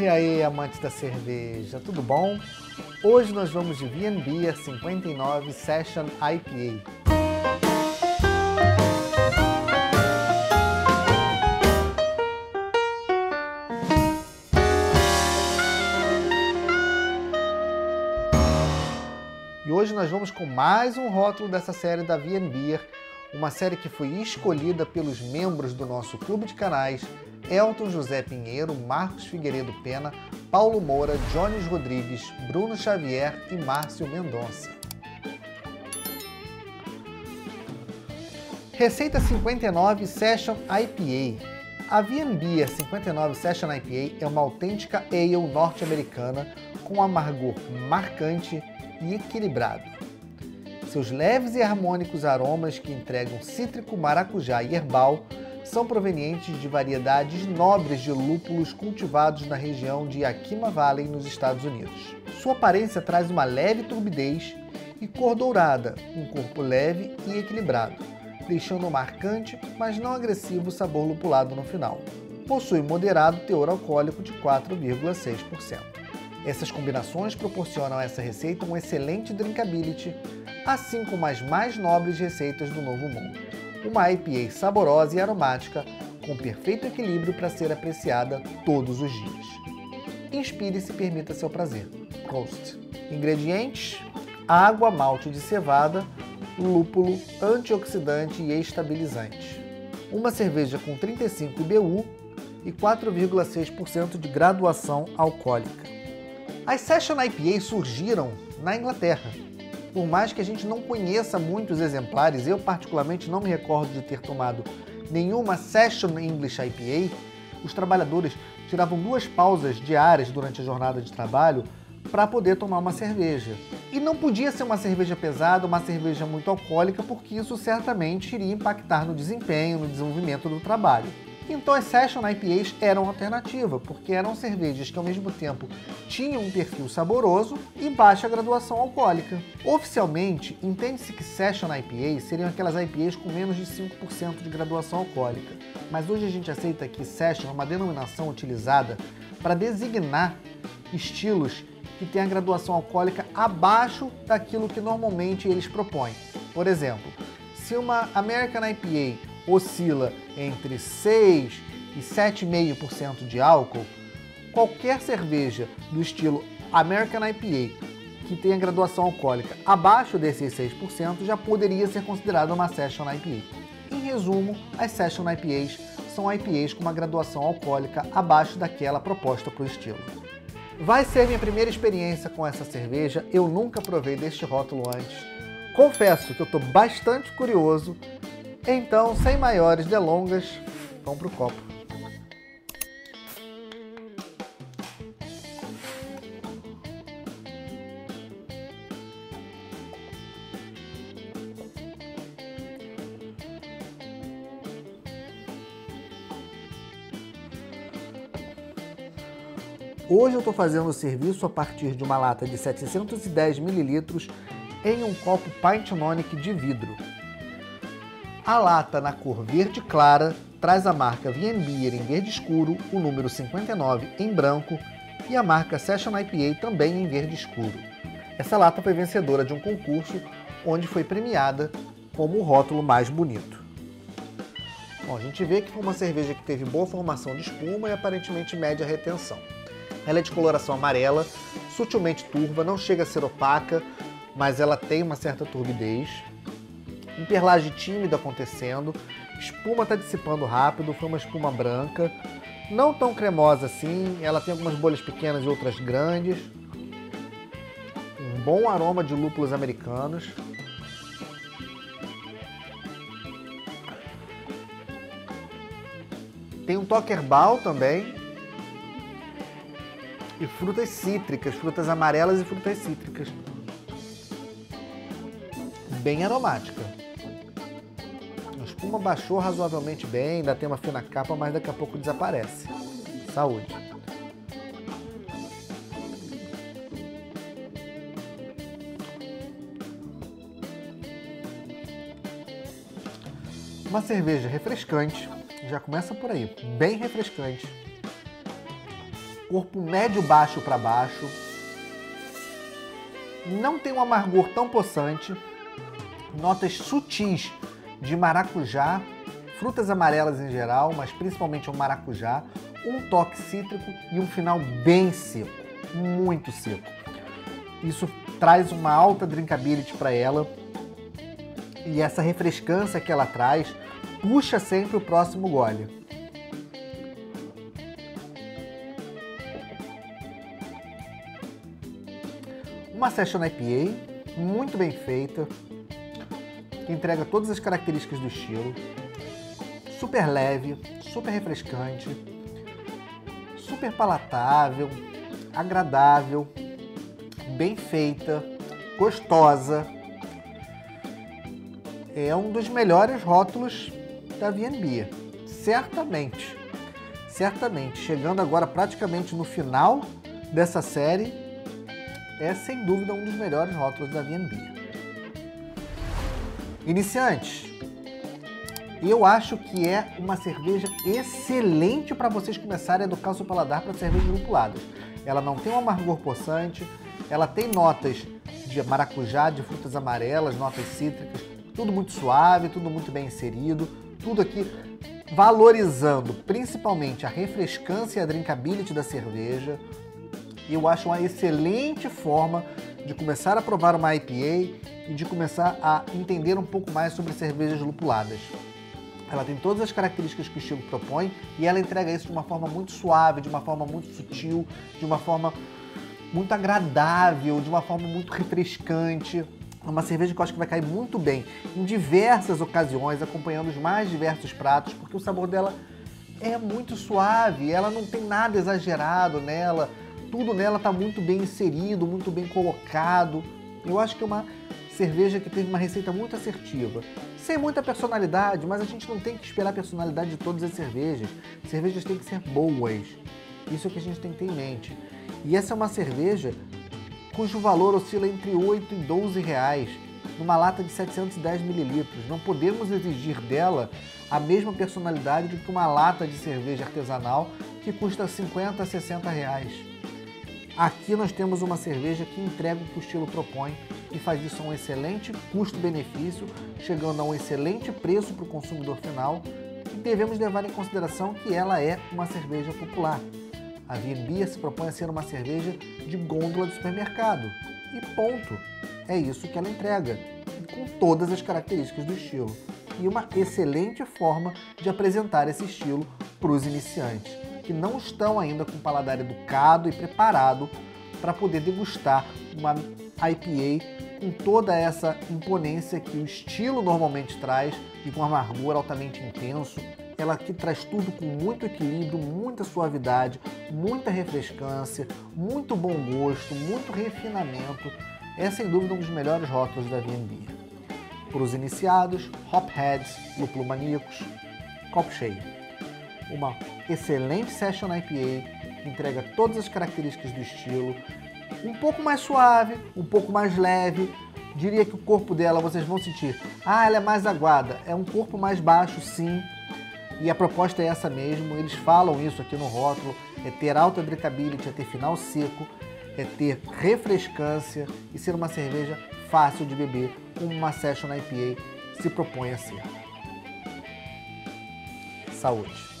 E aí, amantes da cerveja, tudo bom? Hoje nós vamos de Beer 59 Session IPA. E hoje nós vamos com mais um rótulo dessa série da Beer, uma série que foi escolhida pelos membros do nosso clube de canais Elton José Pinheiro, Marcos Figueiredo Pena, Paulo Moura, Jones Rodrigues, Bruno Xavier e Márcio Mendonça. Receita 59 Session IPA. A Beer 59 Session IPA é uma autêntica ale norte-americana com amargor marcante e equilibrado. Seus leves e harmônicos aromas que entregam cítrico, maracujá e herbal são provenientes de variedades nobres de lúpulos cultivados na região de Yakima Valley, nos Estados Unidos. Sua aparência traz uma leve turbidez e cor dourada, um corpo leve e equilibrado, deixando um marcante, mas não agressivo sabor lupulado no final. Possui moderado teor alcoólico de 4,6%. Essas combinações proporcionam a essa receita um excelente drinkability, assim como as mais nobres receitas do Novo Mundo uma IPA saborosa e aromática, com perfeito equilíbrio para ser apreciada todos os dias. Inspire-se e permita seu prazer. Prost! Ingredientes: água, malte de cevada, lúpulo, antioxidante e estabilizante. Uma cerveja com 35 IBU e 4,6% de graduação alcoólica. As Session IPA surgiram na Inglaterra por mais que a gente não conheça muitos exemplares, eu particularmente não me recordo de ter tomado nenhuma Session English IPA, os trabalhadores tiravam duas pausas diárias durante a jornada de trabalho para poder tomar uma cerveja. E não podia ser uma cerveja pesada, uma cerveja muito alcoólica, porque isso certamente iria impactar no desempenho, no desenvolvimento do trabalho. Então as Session IPAs eram alternativa, porque eram cervejas que ao mesmo tempo tinham um perfil saboroso e baixa graduação alcoólica. Oficialmente, entende-se que Session IPAs seriam aquelas IPAs com menos de 5% de graduação alcoólica, mas hoje a gente aceita que Session é uma denominação utilizada para designar estilos que têm a graduação alcoólica abaixo daquilo que normalmente eles propõem. Por exemplo, se uma American IPA oscila entre 6 e 7,5% de álcool, qualquer cerveja do estilo American IPA que tenha graduação alcoólica abaixo desses 6% já poderia ser considerada uma Session IPA. Em resumo, as Session IPAs são IPAs com uma graduação alcoólica abaixo daquela proposta para o estilo. Vai ser minha primeira experiência com essa cerveja, eu nunca provei deste rótulo antes. Confesso que eu estou bastante curioso então, sem maiores delongas, vamos para o copo. Hoje eu estou fazendo o serviço a partir de uma lata de 710 ml em um copo Pint de vidro. A lata na cor verde clara traz a marca Vienbier em verde escuro, o número 59 em branco e a marca Session IPA também em verde escuro. Essa lata foi vencedora de um concurso onde foi premiada como o rótulo mais bonito. Bom, a gente vê que foi uma cerveja que teve boa formação de espuma e aparentemente média retenção. Ela é de coloração amarela, sutilmente turva, não chega a ser opaca, mas ela tem uma certa turbidez um perlage tímido acontecendo, espuma está dissipando rápido, foi uma espuma branca, não tão cremosa assim, ela tem algumas bolhas pequenas e outras grandes, um bom aroma de lúpulos americanos. Tem um toque herbal também. E frutas cítricas, frutas amarelas e frutas cítricas. Bem aromática espuma baixou razoavelmente bem, ainda tem uma fina capa, mas daqui a pouco desaparece. Saúde! Uma cerveja refrescante, já começa por aí, bem refrescante. corpo médio-baixo para baixo. Não tem um amargor tão possante. Notas sutis de maracujá, frutas amarelas em geral, mas principalmente o maracujá. Um toque cítrico e um final bem seco, muito seco. Isso traz uma alta drinkability para ela. E essa refrescância que ela traz puxa sempre o próximo gole. Uma Session IPA muito bem feita, que entrega todas as características do estilo, super leve, super refrescante, super palatável, agradável, bem feita, gostosa. É um dos melhores rótulos da VNB, certamente. Certamente, chegando agora praticamente no final dessa série, é sem dúvida um dos melhores rótulos da VNB. Iniciantes, eu acho que é uma cerveja excelente para vocês começarem a educar o seu paladar para cervejas lupuladas. Ela não tem um amargor possante, ela tem notas de maracujá, de frutas amarelas, notas cítricas, tudo muito suave, tudo muito bem inserido, tudo aqui valorizando principalmente a refrescância e a drinkability da cerveja, eu acho uma excelente forma de começar a provar uma IPA e de começar a entender um pouco mais sobre cervejas lupuladas. Ela tem todas as características que o estilo propõe e ela entrega isso de uma forma muito suave, de uma forma muito sutil, de uma forma muito agradável, de uma forma muito refrescante. É uma cerveja que eu acho que vai cair muito bem em diversas ocasiões, acompanhando os mais diversos pratos, porque o sabor dela é muito suave, ela não tem nada exagerado nela, tudo nela está muito bem inserido, muito bem colocado. Eu acho que é uma cerveja que teve uma receita muito assertiva. Sem muita personalidade, mas a gente não tem que esperar a personalidade de todas as cervejas. Cervejas têm que ser boas. Isso é o que a gente tem que ter em mente. E essa é uma cerveja cujo valor oscila entre 8 e 12 reais, numa lata de 710 mililitros. Não podemos exigir dela a mesma personalidade do que uma lata de cerveja artesanal que custa 50 a 60 reais. Aqui nós temos uma cerveja que entrega o que o estilo propõe e faz isso a um excelente custo-benefício, chegando a um excelente preço para o consumidor final e devemos levar em consideração que ela é uma cerveja popular. A Beer se propõe a ser uma cerveja de gôndola de supermercado. E ponto. É isso que ela entrega, com todas as características do estilo. E uma excelente forma de apresentar esse estilo para os iniciantes que não estão ainda com o paladar educado e preparado para poder degustar uma IPA com toda essa imponência que o estilo normalmente traz e com amargor altamente intenso. Ela que traz tudo com muito equilíbrio, muita suavidade, muita refrescância, muito bom gosto, muito refinamento. É sem dúvida um dos melhores rótulos da VNB. Para os iniciados, hopheads, lúpulo maníacos, copo cheio uma excelente Session IPA, que entrega todas as características do estilo, um pouco mais suave, um pouco mais leve. Diria que o corpo dela vocês vão sentir, ah, ela é mais aguada. É um corpo mais baixo, sim. E a proposta é essa mesmo. Eles falam isso aqui no rótulo: é ter alta drinkability, é ter final seco, é ter refrescância e ser uma cerveja fácil de beber, como uma Session IPA se propõe a ser. Saúde!